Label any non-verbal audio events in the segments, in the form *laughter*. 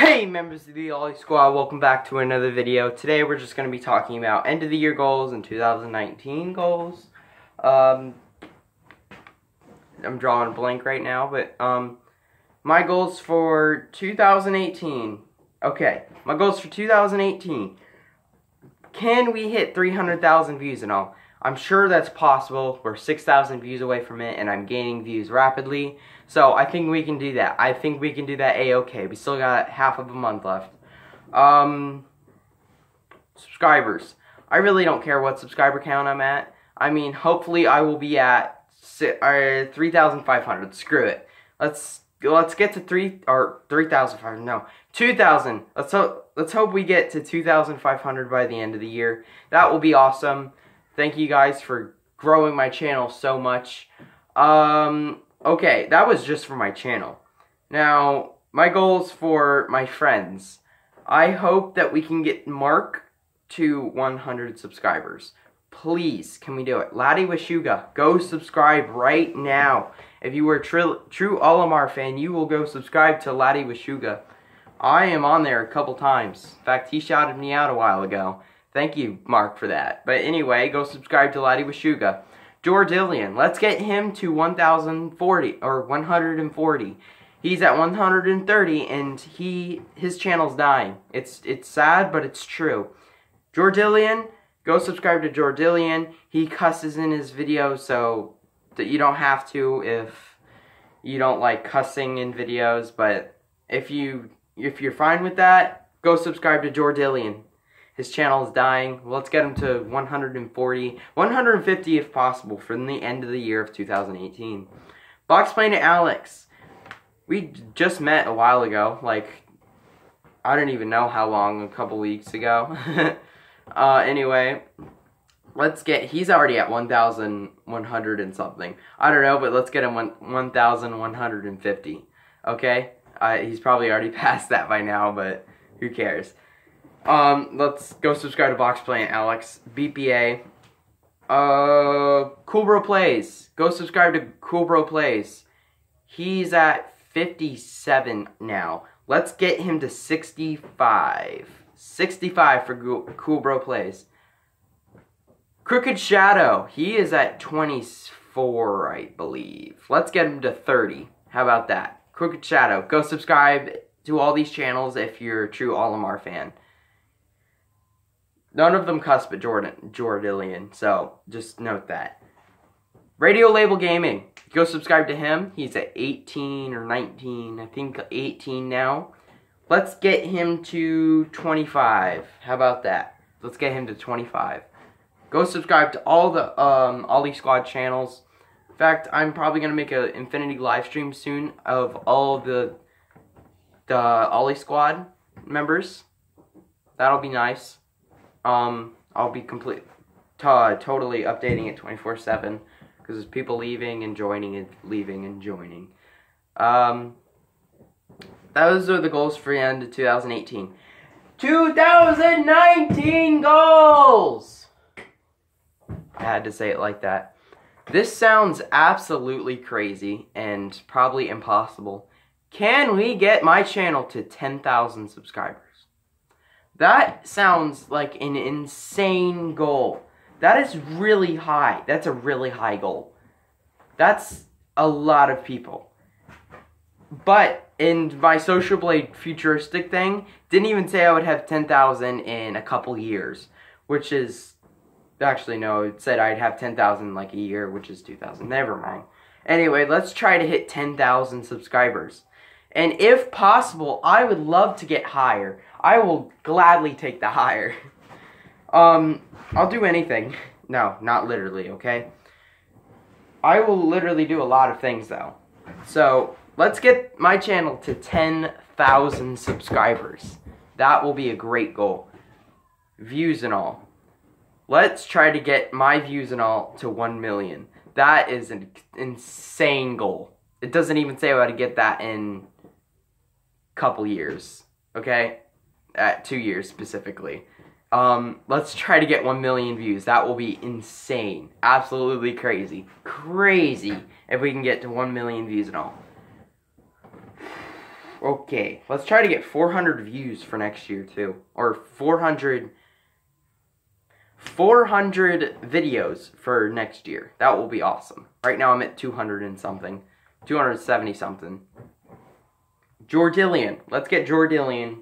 Hey members of the Ollie Squad, welcome back to another video. Today we're just going to be talking about end of the year goals and 2019 goals. Um, I'm drawing a blank right now, but um, my goals for 2018. Okay, my goals for 2018. Can we hit 300,000 views and all? I'm sure that's possible. We're 6,000 views away from it, and I'm gaining views rapidly. So I think we can do that. I think we can do that a-okay. We still got half of a month left. Um, subscribers. I really don't care what subscriber count I'm at. I mean, hopefully I will be at uh, 3,500. Screw it. Let's let's get to three or 3,500. No, 2,000. Let's hope let's hope we get to 2,500 by the end of the year. That will be awesome. Thank you guys for growing my channel so much. Um, okay, that was just for my channel. Now, my goals for my friends. I hope that we can get Mark to 100 subscribers. Please, can we do it? Lattewithsuga, go subscribe right now. If you are a true, true Olimar fan, you will go subscribe to Lattewithsuga. I am on there a couple times. In fact, he shouted me out a while ago. Thank you, Mark, for that. But anyway, go subscribe to Laddie Wishuga. Jordilian, let's get him to 1,040 or 140. He's at 130 and he his channel's dying. It's it's sad, but it's true. Jordilian, go subscribe to Jordilian. He cusses in his videos, so that you don't have to if you don't like cussing in videos. But if you if you're fine with that, go subscribe to Jordilian. His channel is dying. Let's get him to 140, 150 if possible from the end of the year of 2018. Box Planet Alex. We just met a while ago. Like, I don't even know how long, a couple weeks ago. *laughs* uh, anyway, let's get, he's already at 1,100 and something. I don't know, but let's get him 1,150. Okay? Uh, he's probably already *laughs* past that by now, but who cares? Um, let's go subscribe to Box Planet Alex. BPA. Uh, Cool Bro Plays. Go subscribe to Cool Bro Plays. He's at 57 now. Let's get him to 65. 65 for Cool Bro Plays. Crooked Shadow. He is at 24, I believe. Let's get him to 30. How about that? Crooked Shadow. Go subscribe to all these channels if you're a true Olimar fan. None of them cuss but Jordan, Jordilian, so just note that. Radio Label Gaming. Go subscribe to him. He's at 18 or 19, I think 18 now. Let's get him to 25. How about that? Let's get him to 25. Go subscribe to all the um, Ollie Squad channels. In fact, I'm probably going to make an Infinity live stream soon of all the, the Ollie Squad members. That'll be nice. Um, I'll be complete, totally updating it 24/7 because there's people leaving and joining and leaving and joining. Um, those are the goals for the end of 2018. 2019 goals! I had to say it like that. This sounds absolutely crazy and probably impossible. Can we get my channel to 10,000 subscribers? That sounds like an insane goal. That is really high. That's a really high goal. That's a lot of people. But in my Social Blade futuristic thing, didn't even say I would have 10,000 in a couple years, which is actually no, it said I'd have 10,000 like a year, which is 2,000. Never mind. Anyway, let's try to hit 10,000 subscribers. And if possible, I would love to get higher. I will gladly take the higher. Um, I'll do anything. No, not literally, okay? I will literally do a lot of things, though. So, let's get my channel to 10,000 subscribers. That will be a great goal. Views and all. Let's try to get my views and all to 1 million. That is an insane goal. It doesn't even say how to get that in couple years, okay? At two years specifically. Um, let's try to get 1 million views. That will be insane. Absolutely crazy. Crazy if we can get to 1 million views and all. Okay, let's try to get 400 views for next year too, or 400 400 videos for next year. That will be awesome. Right now I'm at 200 and something, 270 something. Jordilian, let's get Jordilian.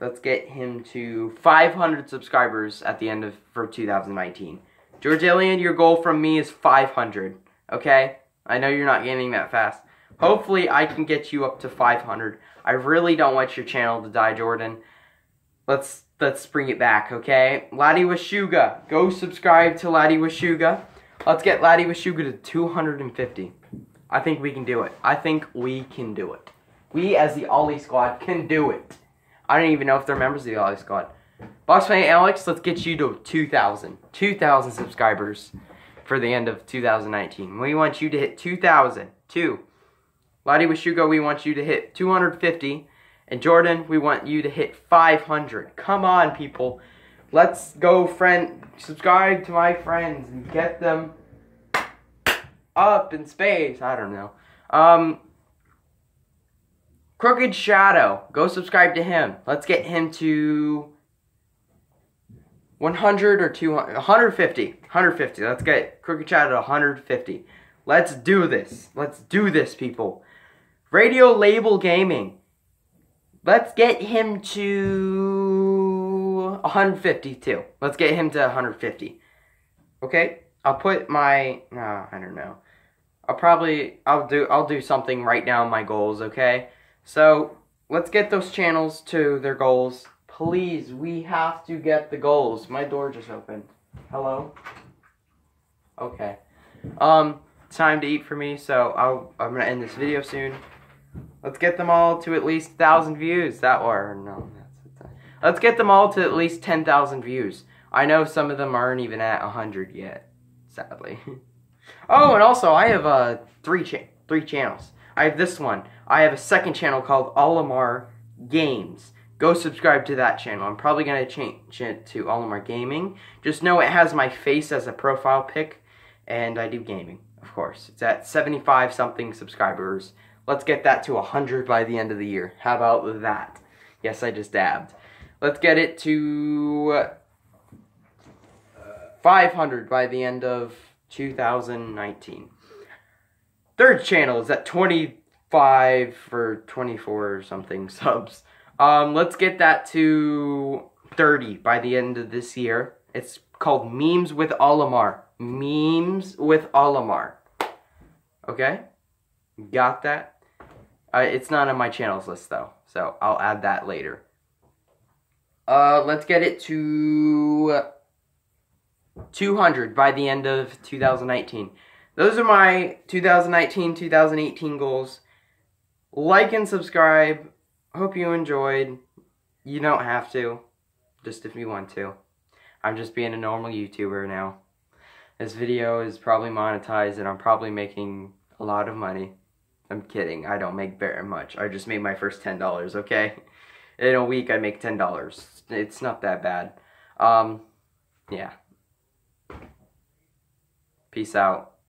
Let's get him to 500 subscribers at the end of for 2019. Jordilian, your goal from me is 500. Okay? I know you're not getting that fast. Hopefully, I can get you up to 500. I really don't want your channel to die, Jordan. Let's let's bring it back, okay? Lattewithsuga. Go subscribe to Lattewithsuga. Let's get Lattewithsuga to 250. I think we can do it. I think we can do it. We, as the Ollie Squad, can do it. I don't even know if they're members of the Ollie Squad. Boxman Alex, let's get you to 2,000. 2,000 subscribers for the end of 2019. We want you to hit 2,000. Two. Lattewithsuga, we want you to hit 250. And Jordan, we want you to hit 500. Come on, people. Let's go, friend. Subscribe to my friends and get them up in space. I don't know. Um, Crooked Shadow. Go subscribe to him. Let's get him to 100 or 200, 150, 150. Let's get Crooked Shadow at 150. Let's do this. Let's do this, people. Radio Label Gaming. Let's get him to 152. Let's get him to 150. Okay? I'll put my, no, I don't know. I'll probably, I'll do, I'll do something right now my goals, okay? So, let's get those channels to their goals. Please, we have to get the goals. My door just opened. Hello? Okay. Um, time to eat for me, so I'll, I'm gonna end this video soon. Let's get them all to at least 1,000 views. That or, no. That's, let's get them all to at least 10,000 views. I know some of them aren't even at 100 yet, sadly. *laughs* oh, and also, I have uh, three, cha three channels. I have this one. I have a second channel called Olimar Games go subscribe to that channel. I'm probably going to change it to Olimar Gaming. Just know it has my face as a profile pic, and I do gaming, of course. It's at 75 something subscribers. Let's get that to 100 by the end of the year. How about that? Yes, I just dabbed. Let's get it to uh, 500 by the end of 2019. Third channel is at 25 for 24 or something *laughs* subs. Um, let's get that to 30 by the end of this year. It's called Memes with Olimar. Memes with Olimar. Okay? Got that? Uh, it's not on my channels list though, so I'll add that later. Uh, let's get it to 200 by the end of 2019. Those are my 2019-2018 goals. Like and subscribe hope you enjoyed. You don't have to, just if you want to. I'm just being a normal YouTuber now. This video is probably monetized and I'm probably making a lot of money. I'm kidding, I don't make very much. I just made my first $10, okay? In a week I make $10. It's not that bad. Um, yeah. Peace out.